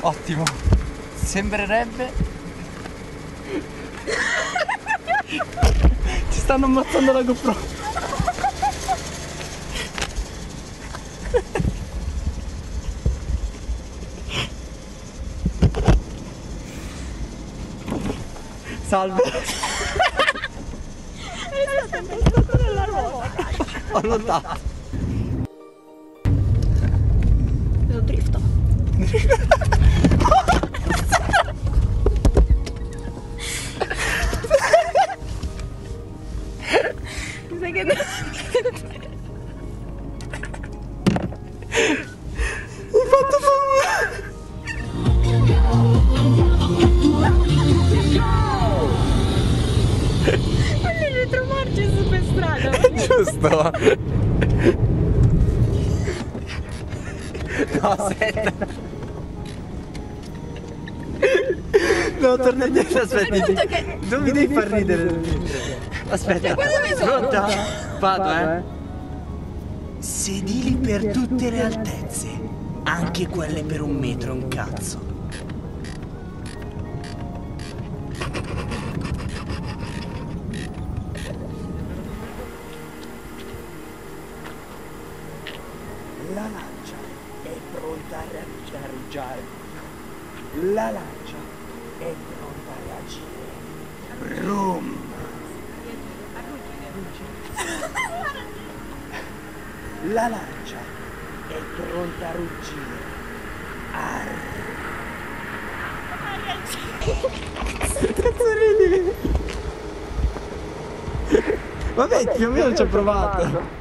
Ottimo. Sembrerebbe. Ci stanno ammazzando la GoPro. Salve. Ho notato. Mi sa che Mi hai fatto paura. il retromarcia su per strada. Giusto. No, aspetta. No, torna indietro, aspetta. Che- Non mi devi far ridere. Aspetta. Pronta? Vado, eh. Sedili per tutte le altezze, anche quelle per un metro e un cazzo. La lancia è pronta a reagire. La lancia è pronta a reagire. La lancia è pronta a ruggire. Cazzo ridi? Vabbè, più o meno ci ho provato.